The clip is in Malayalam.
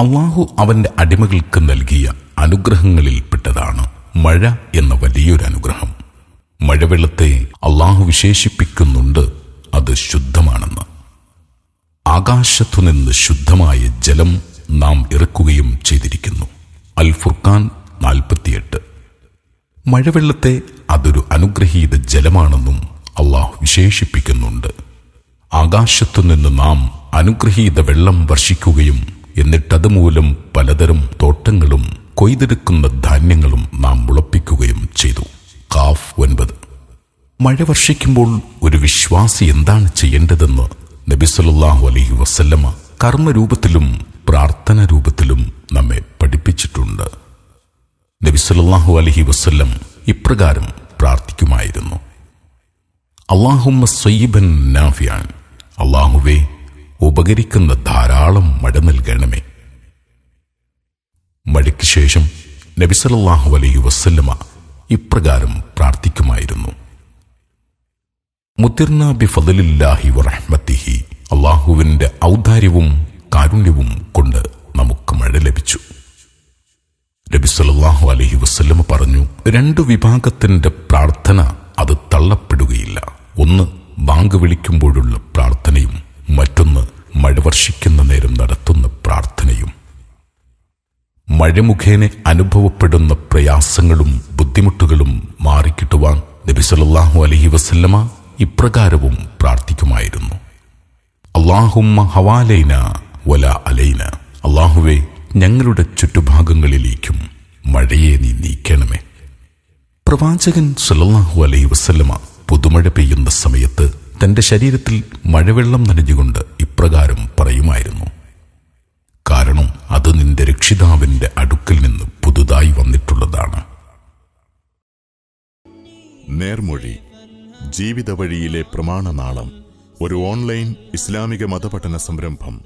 അള്ളാഹു അവന്റെ അടിമകൾക്ക് നൽകിയ അനുഗ്രഹങ്ങളിൽപ്പെട്ടതാണ് മഴ എന്ന വലിയൊരു അനുഗ്രഹം. മഴവെള്ളത്തെ അള്ളാഹു വിശേഷിപ്പിക്കുന്നുണ്ട് അത് ശുദ്ധമാണെന്ന്. ആകാശത്തുനിന്ന് ശുദ്ധമായ ജലം നാം ഇറക്കുകയും ചെയ്തിരിക്കുന്നു. അൽ ഫുർഖാൻ നാൽപ്പത്തിയെട്ട്. മഴവെള്ളത്തെ അതൊരു അനുഗ്രഹീത ജലമാണെന്നും അള്ളാഹു വിശേഷിപ്പിക്കുന്നുണ്ട്. ആകാശത്തുനിന്ന് നാം അനുഗ്രഹീത വെള്ളം വർഷിക്കുകയും എന്നിട്ടത് മൂലം പലതരം തോട്ടങ്ങളും കൊയ്തെടുക്കുന്ന ധാന്യങ്ങളും നാം മുളപ്പിക്കുകയും ചെയ്തു. കാഫ് ഒൻപത്. മഴ വർഷിക്കുമ്പോൾ ഒരു വിശ്വാസി എന്താണ് ചെയ്യേണ്ടതെന്ന് നബിസല്ലാഹു അലഹി വസല്ലമ കർമ്മരൂപത്തിലും പ്രാർത്ഥന രൂപത്തിലും നമ്മെ പഠിപ്പിച്ചിട്ടുണ്ട്. നബിസല്ലാഹു അലഹി വസ്ല്ലം ഇപ്രകാരം പ്രാർത്ഥിക്കുമായിരുന്നു. അള്ളാഹുമ്മ സയ്യിബൻ നാഫിയാൻ. അള്ളാഹുവെ ഉപകരിക്കുന്ന ധാരാളം മഴ നൽകണമേ. മഴയ്ക്ക് ശേഷം നബിസലല്ലാഹു അലൈ വസല്ലമ ഇപ്രകാരം പ്രാർത്ഥിക്കുമായിരുന്നു. മുത്തിർന ബി ഫദലില്ലാഹി വറഹ്മത്തിഹി അള്ളാഹുവിന്റെ ഔദാര്യവും കാരുണ്യവും കൊണ്ട് നമുക്ക് മഴ ലഭിച്ചു. നബി അലഹി അലൈഹി വസല്ലമ പറഞ്ഞു രണ്ടു വിഭാഗത്തിന്റെ പ്രാർത്ഥന അത് തള്ളപ്പെടുകയില്ല. ഒന്ന് ബാങ്ക് വിളിക്കുമ്പോഴുള്ള പ്രാർത്ഥനയും മറ്റൊന്ന് മഴ വർഷിക്കുന്ന നേരം നടത്തുന്ന പ്രാർത്ഥനയും മഴ മുഖേന അനുഭവപ്പെടുന്ന പ്രയാസങ്ങളും ബുദ്ധിമുട്ടുകളും മാറിക്കിട്ടുവാൻ നബി അലഹി വസല്ലമ ഇപ്രകാരവും പ്രാർത്ഥിക്കുമായിരുന്നു. അള്ളാഹുമ്മ ഹവാലൈന വല അലൈന. അള്ളാഹുവെ ഞങ്ങളുടെ ചുറ്റുഭാഗങ്ങളിലേക്കും മഴയെ നീ നീക്കണമേ. പ്രവാചകൻ സല്ലല്ലാഹു അലൈഹി വസല്ലമ പുതുമഴ പെയ്യുന്ന സമയത്ത് തന്റെ ശരീരത്തിൽ മഴവെള്ളം നനഞ്ഞുകൊണ്ട് ഇപ്രകാരം പറയുമായിരുന്നു. കാരണം അത് നിന്റെ രക്ഷിതാവിന്റെ അടുക്കൽ നിന്ന് പുതുതായി വന്നിട്ടുള്ളതാണ്. നേർമൊഴി ജീവിത വഴിയിലെ പ്രമാണനാളം ഒരു ഓൺലൈൻ ഇസ്ലാമിക മതപഠന സംരംഭം.